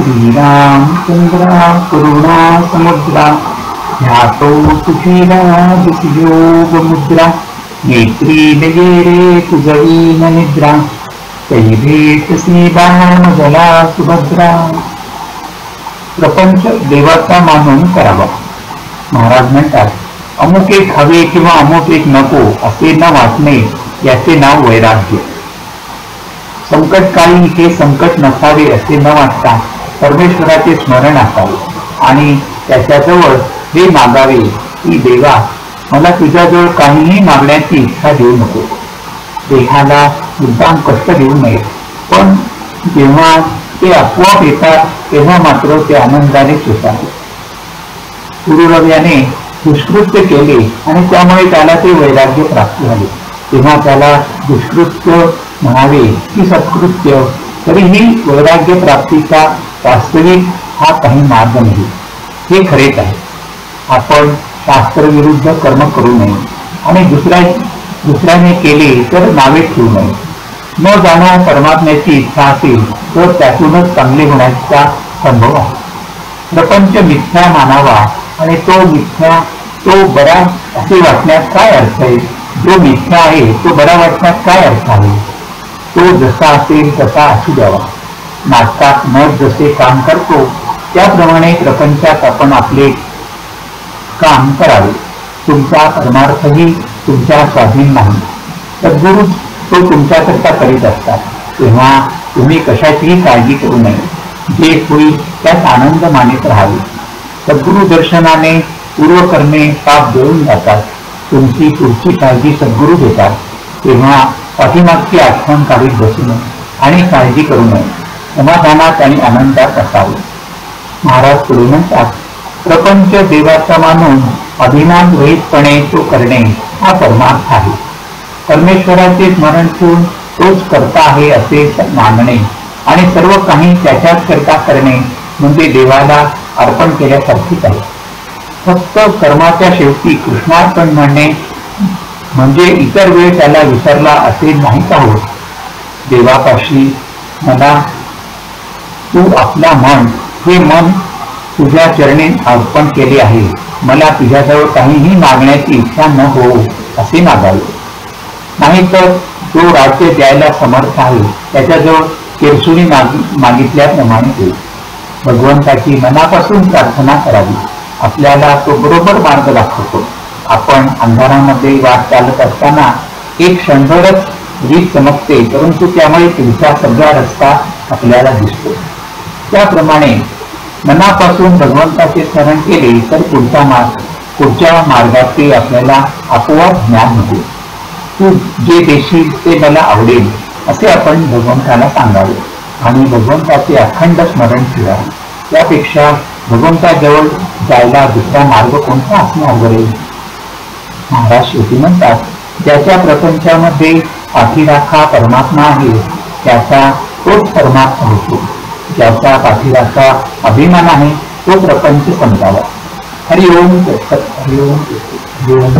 श्रीराम श्रीरामचंद्रा करुणा समुद्रा ध्यातो सुशीला योग मुद्रा नेत्री नगेरे तुझवीन निद्रा कैभेटसी बाण जला सुभद्रा। प्रपंच देवाचा मानून करावा. महाराज म्हणतात अमुक एक हवे किंवा अमुक एक नको असे न वाटणे याचे नाव वैराग्य. संकटकाळी हे संकट नसावे असे न वाटता परमेश्वराचे स्मरण असावे. आणि त्याच्याजवळ हे मागावे की देवा मला तुझ्याजवळ काहीही मागण्याची इच्छा देऊ नको. देहाला मुद्दाम कष्ट देऊ नये. पण जेव्हा ते आपोआप येतात तेव्हा मात्र ते आनंदाने सुटावे पुरुरव्याने दुष्कृत्य केले आणि त्यामुळे त्याला ते वैराग्य प्राप्त झाले. तेव्हा त्याला दुष्कृत्य म्हणावे की सत्कृत्य तरीही वैराग्य प्राप्तीचा वास्तविक हा काही मार्ग नाही. हे खरेच आहे. आपण शास्त्रविरुद्ध कर्म करू नये आणि दुसऱ्या दुसऱ्याने केले तर नावे ठेवू नये. न जाणं परमात्म्याची इच्छा असेल तर त्यातूनच चांगले होण्याचा संभव आहे. प्रपंच मिथ्या मानावा आणि तो मिथ्या तो बरा असे वाटण्यात काय अर्थ आहे? जो मिथ्या आहे तो बरा वाटण्यात काय अर्थ आहे? तो जसा असेल तसा असू द्यावा. नाटकात मग जसे काम करतो त्याप्रमाणे प्रपंचात आपण आपले काम करावे. तुमचा परमार्थही तुमच्या स्वाधीन नाही. सद्गुरू तो तुमच्याकरता करीत असतात. तेव्हा तुम्ही कशाचीही काळजी करू नये. जे होईल त्यात आनंद मानित राहावे. सद्गुरू दर्शनाने पूर्व करणे पाप देऊन जातात. तुमची पुढची काळजी सद्गुरू घेतात. तेव्हा पाठीमागची आठवण काढीत बसू नये आणि काळजी करू नये. समाधानात आणि आनंदात असावे. महाराज पुढे म्हणतात प्रपंच देवाचा मानून अभिमान रहितपणे तो करणे हा परमार्थ आहे. परमेश्वराचे स्मरण ठेवून तोच करता आहे असे मानणे आणि सर्व काही त्याच्याच करता करणे म्हणजे देवाला अर्पण केल्यासारखीच आहे. फक्त कर्माच्या शेवटी कृष्णार्पण म्हणणे म्हणजे इतर वेळ त्याला विसरला असे नाही आहोत. देवापाशी मला तू आपला मन हे मन तुझ्या चरणी अर्पण केले आहे. मला तुझ्याजवळ काहीही मागण्याची इच्छा न हो असे मागावे नाहीतर जो राज्य द्यायला समर्थ आहे त्याच्याजवळ केरसुनी मागितल्याप्रमाणे होईल. भगवंताची मनापासून प्रार्थना करावी. आपल्याला तो बरोबर मार्ग दाखवतो. आपण अंधारामध्ये वाट चालत असताना एक क्षणभरच वीज चमकते परंतु त्यामुळे तुमचा सगळा रस्ता आपल्याला दिसतो. त्याप्रमाणे मनापासून भगवंताचे स्मरण केले तर पुढचा मार्ग पुढच्या मार्गाचे आपल्याला आपोआप ज्ञान होते. तू जे देशील ते मला आवडेल असे आपण भगवंताला सांगावे आणि भगवंताचे अखंड स्मरण ठेवावे त्यापेक्षा भगवंताजवळ जायला दुसरा मार्ग कोणता असणार बरे महाराज शेवटी म्हणतात ज्याच्या प्रपंचामध्ये पाठीराखा परमात्मा आहे त्याचा तोच परमात्मा होतो. ज्याचा पाठीराखा अभिमान आहे तो प्रपंच समजावा. हरिओम हरिओम हरिओम